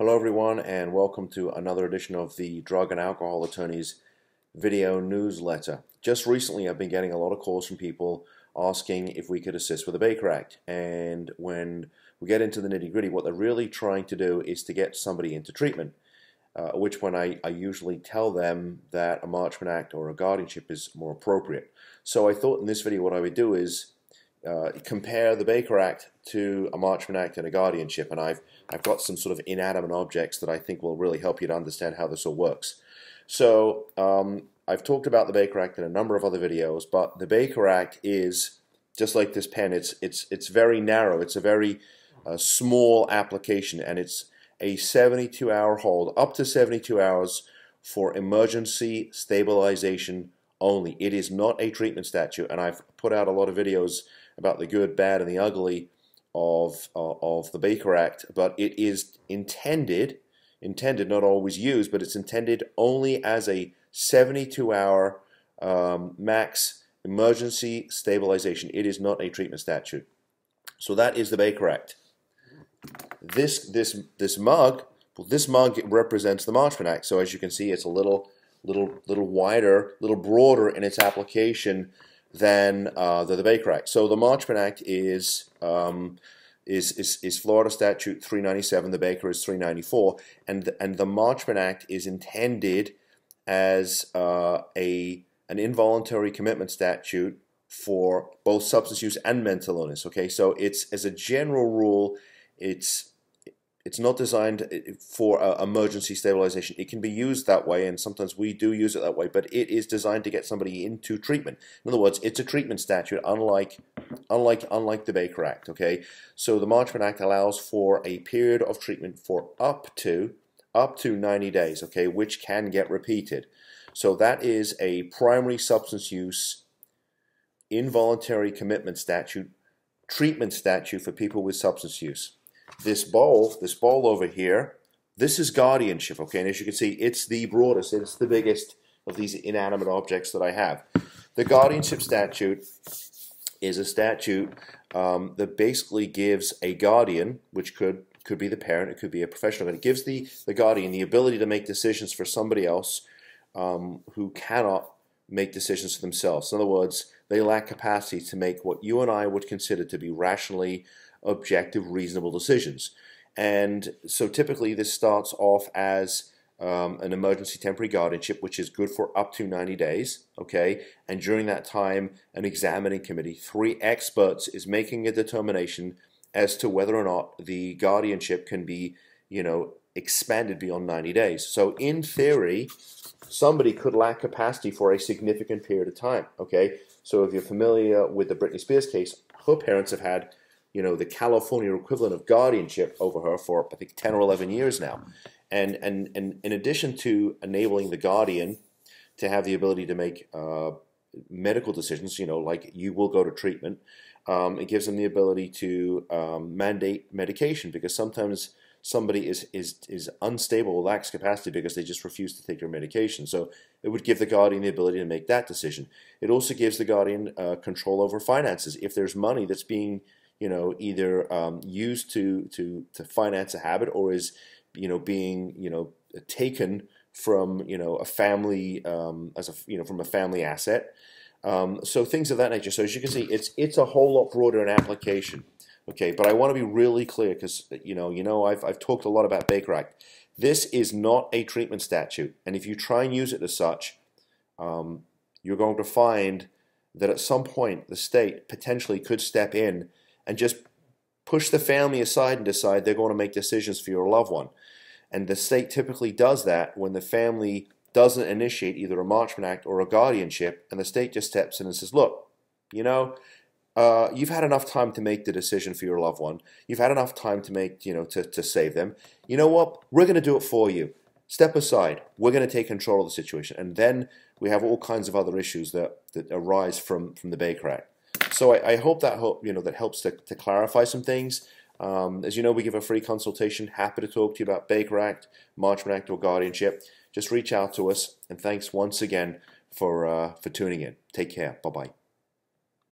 Hello everyone and welcome to another edition of the Drug and Alcohol Attorneys video newsletter. Just recently I've been getting a lot of calls from people asking if we could assist with the Baker Act and when we get into the nitty gritty what they're really trying to do is to get somebody into treatment uh, at which point I, I usually tell them that a Marchman Act or a guardianship is more appropriate. So I thought in this video what I would do is uh, compare the Baker Act to a Marchman Act and a guardianship, and I've I've got some sort of inanimate objects that I think will really help you to understand how this all works. So um, I've talked about the Baker Act in a number of other videos, but the Baker Act is just like this pen. It's it's it's very narrow. It's a very uh, small application, and it's a 72-hour hold, up to 72 hours for emergency stabilization only. It is not a treatment statute, and I've put out a lot of videos about the good, bad, and the ugly of uh, of the Baker Act, but it is intended intended not always used, but it's intended only as a 72-hour um, max emergency stabilization. It is not a treatment statute. So that is the Baker Act. This this this mug, well, this mug represents the Marchman Act. So as you can see, it's a little little little wider, little broader in its application than uh, the, the Baker Act. So the Marchman Act is, um, is, is, is Florida Statute 397, the Baker is 394, and, and the Marchman Act is intended as uh, a, an involuntary commitment statute for both substance use and mental illness. Okay, so it's as a general rule, it's it's not designed uh, for uh, emergency stabilization. It can be used that way, and sometimes we do use it that way, but it is designed to get somebody into treatment. In other words, it's a treatment statute, unlike unlike unlike the Baker Act. Okay, so the Marchman Act allows for a period of treatment for up to up to 90 days. Okay, which can get repeated. So that is a primary substance use involuntary commitment statute, treatment statute for people with substance use this bowl, this bowl over here, this is guardianship, okay? And as you can see, it's the broadest, it's the biggest of these inanimate objects that I have. The guardianship statute is a statute um, that basically gives a guardian, which could could be the parent, it could be a professional, but it gives the, the guardian the ability to make decisions for somebody else um, who cannot make decisions for themselves. In other words, they lack capacity to make what you and I would consider to be rationally objective, reasonable decisions. And so typically this starts off as um, an emergency temporary guardianship, which is good for up to 90 days, okay? And during that time, an examining committee, three experts, is making a determination as to whether or not the guardianship can be, you know, expanded beyond 90 days. So in theory, somebody could lack capacity for a significant period of time, okay? So if you're familiar with the Britney Spears case, her parents have had you know, the California equivalent of guardianship over her for I think 10 or 11 years now. And, and, and in addition to enabling the guardian to have the ability to make uh, medical decisions, you know, like you will go to treatment, um, it gives them the ability to um, mandate medication because sometimes somebody is, is, is unstable, lacks capacity because they just refuse to take their medication. So it would give the guardian the ability to make that decision. It also gives the guardian uh, control over finances. If there's money that's being you know, either um, used to, to, to finance a habit or is, you know, being, you know, taken from, you know, a family, um, as a, you know, from a family asset. Um, so things of that nature. So as you can see, it's, it's a whole lot broader in application. Okay, but I want to be really clear because, you know, you know, I've, I've talked a lot about Baker Act. This is not a treatment statute. And if you try and use it as such, um, you're going to find that at some point the state potentially could step in and just push the family aside and decide they're going to make decisions for your loved one. And the state typically does that when the family doesn't initiate either a Marchman Act or a guardianship, and the state just steps in and says, look, you know, uh, you've had enough time to make the decision for your loved one. You've had enough time to make, you know, to, to save them. You know what? We're going to do it for you. Step aside. We're going to take control of the situation. And then we have all kinds of other issues that, that arise from, from the Baker Act. So I, I hope that hope you know that helps to, to clarify some things. Um, as you know, we give a free consultation. Happy to talk to you about Baker Act, Marchman Act, or guardianship. Just reach out to us. And thanks once again for uh, for tuning in. Take care. Bye bye.